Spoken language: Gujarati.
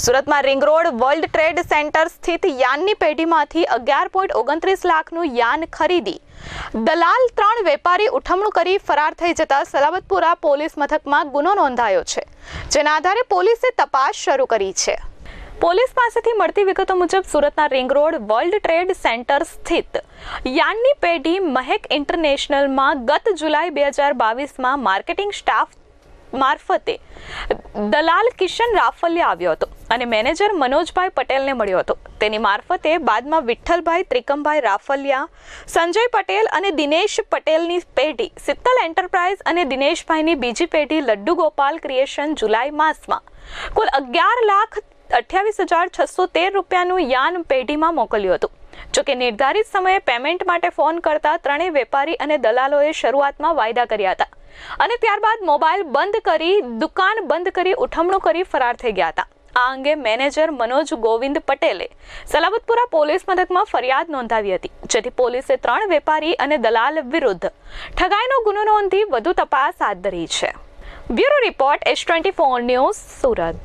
સુરતમાં ring road world trade centre સ્થિત યાનની પેઢીમાંથી અગિયાર પોઈન્ટ ઓગણત્રીસ લાખનું યાન ખરીદી. દલાલ ત્રણ વેપારી ઉઠમણું કરી ફરાર થઈ જતા સલાબતપુરા પોલીસ મથકમાં ગુનો નોંધાયો છે, જેના આધારે પોલીસે તપાસ શરૂ કરી છે. પોલીસ પાસેથી મળતી વિગતો મુજબ સુરતના ring road world trade centre સ્થિત યાનની પેઢી મહેક ઇન્ટરનેશનલમાં ગત જુલાઈ બે હજાર બાવીસમાં માર્કેટિંગ સ્ટાફ મારફતે દલાલ કિશન રાફલિયા આવ્યો હતો. અને મેનેજર મનોજભાઈ પટેલને મળ્યો હતો. તેની મારફતે બાદમાં વિઠ્ઠલભાઈ, ત્રિકમભાઈ રાફલિયા, સંજય પટેલ અને દિનેશ પટેલની પેઢી, સિત્તલ એન્ટરપ્રાઇઝ અને દિનેશભાઈની બીજી પેઢી લડ્ડુ ગોપાલ ક્રિએશન જુલાઈ માસમાં. કુલ અગિયાર લાખ અઠ્યાવીસ હજાર છસો તેર રૂપિયાનું યાન પેઢીમાં મોકલ્યું હતું. જોકે નિર્ધારિત સમયે પેમેન્ટ માટે ફોન કરતા ત્રણેય વેપારી અને દલાલોએ શરૂઆતમાં વાયદા કર્યા હતા. અને ત્યારબાદ મોબાઈલ બંધ કરી, દુકાન બંધ કરી, ઉઠમણું કરી ફરાર થઈ ગયા હતા. આ અંગે મેનેજર મનોજ ગોવિંદ પટેલે સલાબતપુરા પોલીસ મથકમાં ફરિયાદ નોંધાવી હતી, જેથી પોલીસે ત્રણ વેપારી અને દલાલ વિરુદ્ધ ઠગાઈનો ગુનો નોંધી વધુ તપાસ હાથ ધરી છે. Bureau report S twenty four news Surat.